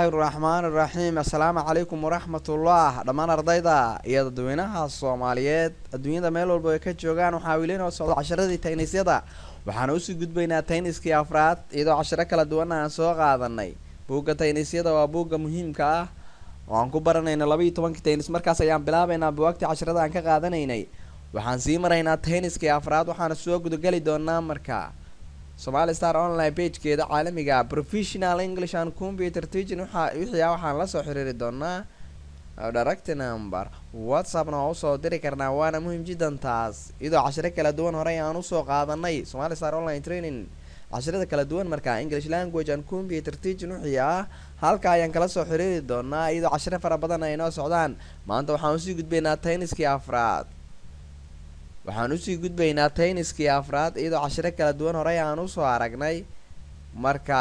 illaahi araxmaan iraxiim assalaamu calaykum waraxmatullah dhammaan ardayda iyo dadweynaha soomaaliyeed adduunyada meel walba ay ka joogaan. Waxaa wiilinoo socda casharadii taynisyada waxaana u sii gudbaynaa tayniskii afraad iyadoo casharo kala duwan aan soo qaadanay. Buugga taynisyada waa buugga muhiimka ah. Oo aan ku baranayno labaiyo tobankii taynis. Markaas ayaan bilaabaynaa buwaagtii casharada aan ka qaadanaynay. Waxaan sii maraynaa tayniskii afraad waxaana soo gudageli doonaa marka somali star online pagekeeda caalamiga professional english and computer waxa wixii ah waxaan la soo xiriiri doonaa direct number. Whatsappna waa u soo diri karnaa waana muhiim jiddan taas. Iyadoo cashiro kala duwan horey aan u soo qaadanay. Somali star online training casharada kala duwan markaa english language and computer teaching wixii ah halka ayaan kala soo xiriiri doonaa iyadoo cashiro fara badan ay noo socdaan maanta waxaan u sii gudbaynaa tayniskii afraad waxaan u sii gudbaynaa tayniskii afraad iyadoo cashiro kala duwan horey aan u soo aragnay. Marka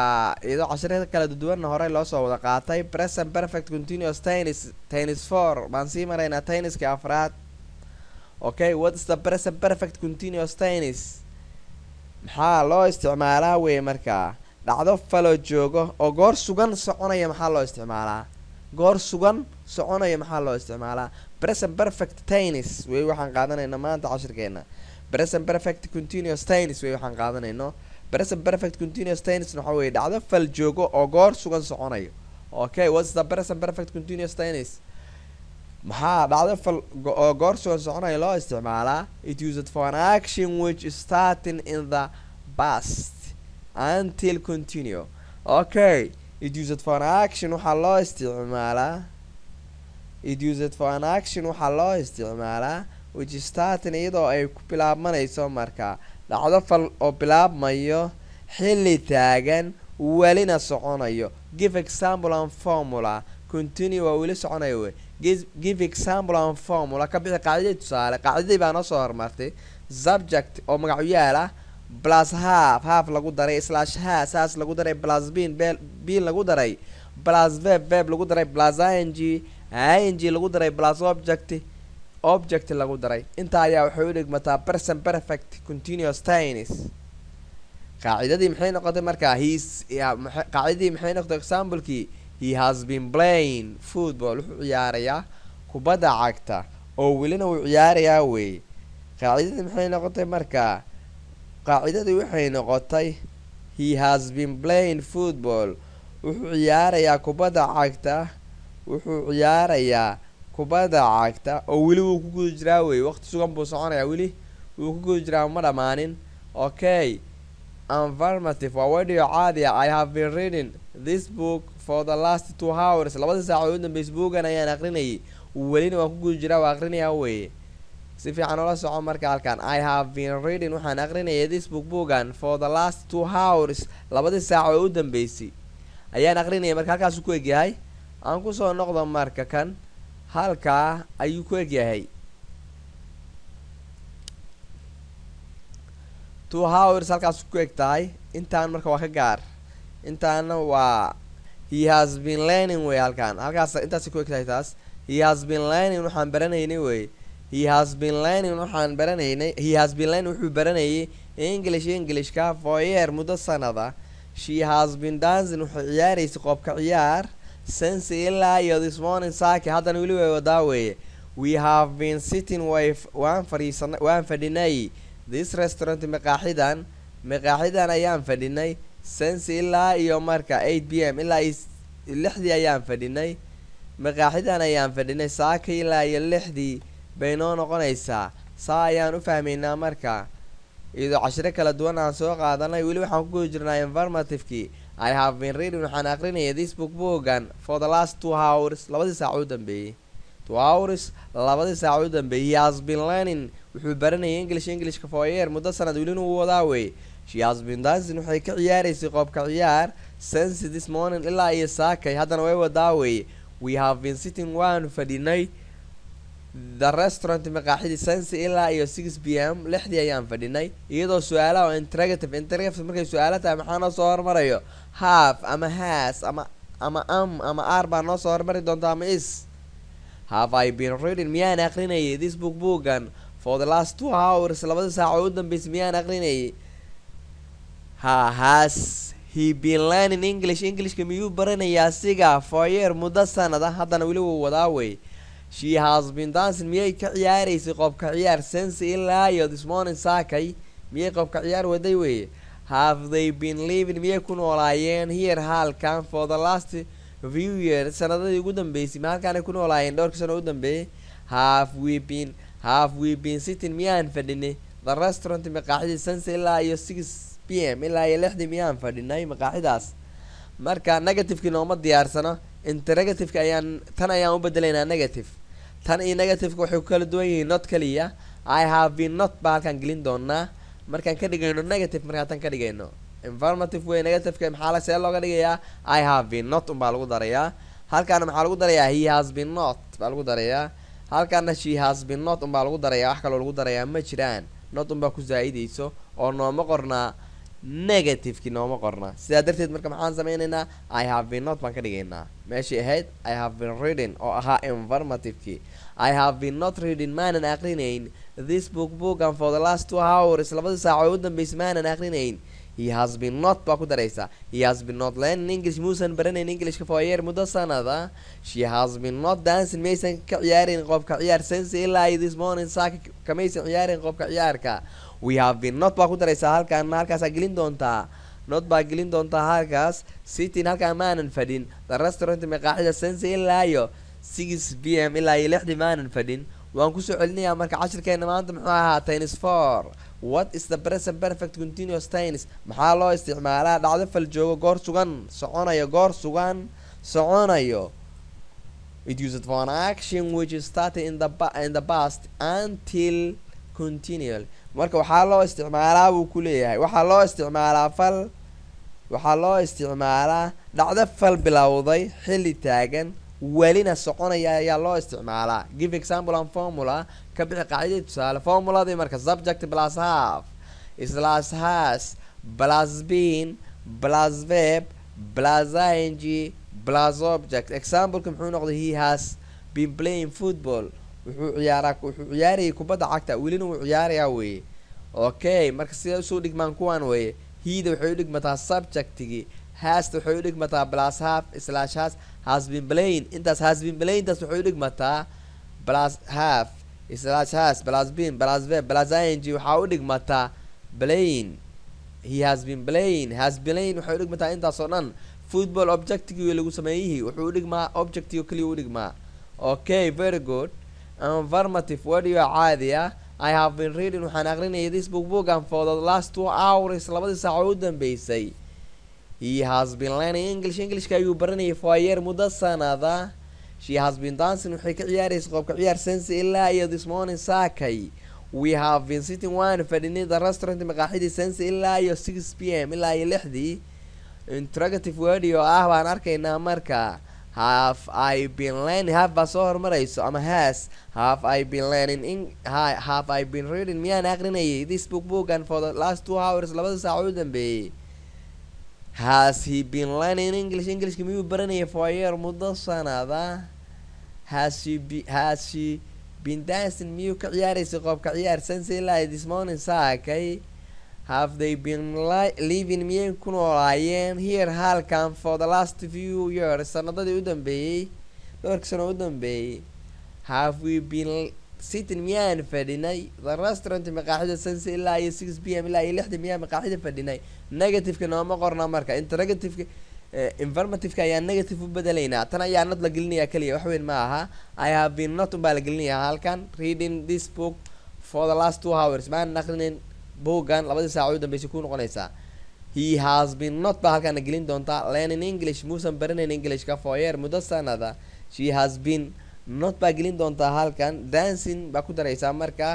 iyadoo cashiro kala duwanna horey loosoo wada qaatay present perfect continuous tennis tennis four. Baan sii maraynaa tayniskii afraad. Okay what's the present perfect continuous tennis? Maxaa loo isticmaalaa wey markaa dhacdo falo joogo oo goor sugan soconaya maxaa loo isticmaalaa goor sugan soconaya maxaa loo isticmaalaa? Present perfect tennis wey waxaan qaadanayna maanta cashirkeena present perfect continuous tennis wey waxaan qaadanayno. Present perfect continuous tennis waxa weye dhacdo fal joogo oo goor sugan soconayo. Okay what's the present perfect continuous tennis? Maxaa dhacdo fal oo goor sugan soconayo loo isticmaalaa? It used for an action which starting in the past until continue. Okay it used for an action waxaa loo isticmaalaa it used for an action waxaa loo isticmaalaa which is starting iyadoo ay ku bilaabmanayso marka. Dhacdo fal oo bilaabmayo xilli taagan welina soconayo. Give example and formula. Continue waa weli soconayo wey. Give example and formula. Ka bixi qaacidadii tusaale qaacidadii baa noo soo hormartay. Subject oo magacyaal ah plus half half lagu daray slash ha saas lagu daray plus bin bin lagu daray plus veb veb lagu daray plus ing ing lagu daray plus object object lagu daray. Intaa ayaa waxay u dhigmataa present perfect continuous tennis. Qaacidadii maxay noqotay markaa hes qaacidadii maxay noqotay? Examplekii he has been playing football. Wuxuu ciyaarayaa kubadda cagta. Oo welina wuu ciyaarayaa wey. Qaacidadii maxay noqotay markaa qaacidadii waxay noqotay he has been playing football. Wuxuu ciyaarayaa kubadda cagta wuxuu ciyaarayaa kubadda cagta oo weli wuu ku guda jiraa wey. Waqti sugan buu soconayaa weli wuu ku guda jiraa ma dhammaanin okay environmative waa wadhiyo caadiya i have been reading this book for the last two hours. Labadii saacood u dambeysay buugan ayaan aqrinayay. Welina waan ku guda jiraa waa aqrinayaa weye si fiican oola soco marka halkan. I have been reading waxaan aqrinayay this book buugan for the last two hours. Labadii saaco oo u dambeysay. Ayaan aqrinayay marka halkaasuu ku egyahay. Aan ku soo noqdo marka kan halkaa ayuu ku egyahay. Two hours halkaas ku eg tahay intaan marka waa ka gaar. Intaana waa he has been learning wey halkaan. Halkaas intaasay ku eg tahay taas. He has been learning waxaan baranaynay wey learning waxaan baranaynay learning wuxuu baranayay english englishka for year muddo sanada. She has been dancing waxay ciyaaraysay qoobka ciyaar sense ilaa iyo this morning saaki haddana weli way wadaa weeye. We have been sitting way waan fadhiisana waan fadhinay this restaurant maqaaxidan maqaaxidan ayaan fadhinay sense ilaa iyo marka eight b m ilaa lixdii ayaan fadhinay maqaaxidan ayaan fadhinay saaka ilaa iyo lixdii bay noo noqonaysaa saa ayaan u fahmaynaa marka. Iyadoo cashiro kala duwan aan soo qaadanay weli waxaan ku guda jirnaa informativekii i have been reading waxaan aqrinayay this book boogan for the last two hours labadii saaco u dambeeyey two hours labadii saaco u dambeeyey has been learning. Wuxuu baranayay english englishka for year. Muddo sanad welina uu wadaa wey she has been dancing. Waxay ka ciyaaraysay qoobka ciyaar. Sense this morning ilaa iyo saakay. Haddana way wadaa wey we have been sitting waanu fadhinay the restaurant maqaaxidii sense ilaa iyo six b m lixdii ayaan fadhinay iyadoo su'aalaha oo interrogative interrogative markay su'aalo tahay maxaa noo soo hormarayo? Half ama has ama ama am ama ar baa noo soo hormari doonta ama is? Have i been reading miyaan aqrinayay? This book boogan. For the last two hours labadii saaco u dambeysay miyaan aqrinayay? Ha has he been learning english? Englishka miyuu baranayaa? Siga for muddo sanada haddana weli wuu wadaa wey she has been dancing. Miyay ka ciyaaraysay qobka ciyaar? Sense ilaa iyo this morning saakay miyay qobka ciyaar waday weye have they been living miyay ku noolaayeen here halkan for the last few years? Sanadadii ugu dambeysay ma halkaanay ku noolaayeen? Dhowrka sano u dambeeyay? Have we been have we been sitting? Miyaan fadhinay? The restaurant maqaaxidii sense ilaa iyo six p m. Ilaa iyo lixdii miyaan fadhinay maqaaxidaas marka negativeki nooma diyaarsano interrogativeka ayaan tan ayaan u bedelaynaa negative. Tan iyo negativeka waxay ku kala duwan yihiin not kaliya. I have been not baa halkaan gelin doonaa markaan ka dhigayno negative markaan tan ka dhigayno. Informative way negativeka maxaa see looga dhigayaa? I have been not unbaa lagu darayaa. Halkaana maxaa lagu darayaa? He has been not baa lagu darayaa. Halkaana she has been not unbaa lagu darayaa. Wax kaloo lagu darayaa ma jiraan. Not unbaa ku zaa'idayso. Oo nooma qornaa negativeki nooma qorna. Sidaa darteed marka maxaan sameynaynaa i have been not baan ka dhigaynaa. Meeshii ahayd i have been reading oo ahaa informativekii i have been not reading maanan aqrinayn this book bookan for the last two hours labadii saac oo u dambeysay maanan aqrinayn he has been not baa ku daraysaa he has been not learning english muusan baranayn englishka for year muddo sanada. She has been not dancing maysan ka ciyaarin qobka ciyaar. Sense ilaa this morning saaka kamaysan ciyaarin qobka ciyaarka we have been not baa ku daraysaa halkaan halkaasaa gelin doontaa not baa gelin doontaa halkaas? Sitin halkaan maanan fadhin the restaurant maqaaxida sense ilaa iyo six p m ilaa iyo lixdii maanan fadhin waan ku soo celinayaa marka cashirkeena maanta muxuu ahaa tennis for what is the present perfect continuous tennis? Maxaa loo isticmaalaa? Dhacdo fal joogo goor sugan. Soconayo goor sugan. Soconayo. It used for an action which started in the in the past until continual marka waxaa loo isticmaalaa buu ku leeyahay. Waxaa loo isticmaalaa fal waxaa loo isticmaalaa dhacdo fal bilowday xilli taagan welina soconaya ayaa loo isticmaalaa. Give example and formula ka bixi qaacidai tusaale. Formuladii marka subject plus half slash has plus bean plus verb plus ing plus object. Exampleka muxuu noqday he has been playing football wuxuu ciyaaraa wuxuu ciyaarayay kubadda cagta welina wuu ciyaarayaa weeye. Okay marka siday u soo dhigmaan kuwan weeye? Hiida waxay u dhigmataa subjectigii hasta waxay u dhigmataa plus half slash has has been playing intaas has been playing intaas waxay u dhigmataa plus half slash has plus been plus verb plus ing waxaa u dhigmataa playing he has been playing has playing waxay u dhigmataa intaas oo dhan. Football objectigii lagu sameeyihii wuxuu u dhigmaa objectigo keliya u dhigmaa. Okay very good informative wadiyo caadi ah i have been reading waxaan aqrinayay this book bookan for the last two hours labadii saac oo u dambeysay he has been learning english englishka ayuu baranayay year muddo sanada she has been dancing waxay ka ciyaaraysa qoobka ciyaar sense ilaa iyo this morning saakay we have been sitting waan fadhinay the restaurant maqaaxidii sense ilaa iyo six p m ilaa iyo lixdii interrogative wadiyo ah baan arkaynaa marka have i been learning? Have baa soo horumarayso ama has. Have i been learning in have i been reading? Miyaan aqrinayay this book bookan for the last two hours labada saac u dambeeyey has he been learning english englishka miyuu baranayay for year muddo sanada has she be has she been dancing? Miyuu ka ciyaaraysay qoobka ciyaar sense ilaa this morning saakay have they been li- living miyay ku noolaayeen here. Halkan for the last few years. Sanadadii u dambeeyey dhowrka sano u dambeeyey have we been sitting miyaan fadhinay the restaurant maqaaxida sense ilaa iyo six p m ilaa iyo lixda miyaan maqaaxida fadhinay negativeka nooma qorna marka. Interrogativeka informativeka ayaa negative u bedelaynaa tan ayaa not la gelinayaa keliya wax weyn ma aha. I have been not unbaa la gelinayaa halkan reading this book for the last two hours. Maan aqrinin boogan labadii saac u dambeysay ku noqonaysaa he has been not baa halkaana gelin doontaa learning english muusan baranayn englishka for year muddo sanada. She has been not baa gelin doontaa halkan dancing baa ku daraysaa marka.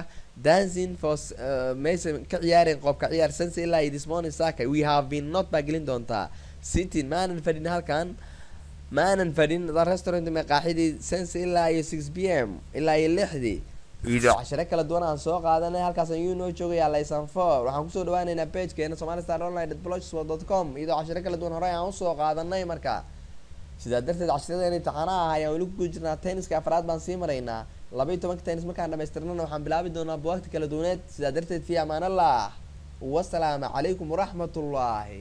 Dancing for uh, maysan ka ciyaareen qoobka ciyaar sense ilaa iyo this morning saka we have been not baa gelin doontaa sitting maanan fadhin halkan maanan fadhin the restaurant maqaaxidii sense ilaa iyo six p m ilaa iyo lixdii cashare kala duwan aan soo qaadanay halkaas ayuu noo joogayaa laysan for waxaan ku soo dhawaaneynaa pagekeena somali star online blogspot com. Iyadoo cashare kala duwan horey aan u soo qaadanay marka sidaa darteed cashiradeen imtixaanaha ah ayaan weli ku jirnaa tenniska afraad baan sii maraynaa laba iyo tobanka tennis markaan dhamaystirnana waxaan bilaabi doonaa buwagti kala duwaneed sidaa darteed fi amaan allah wasalaamu calaykum waraxmatullaahi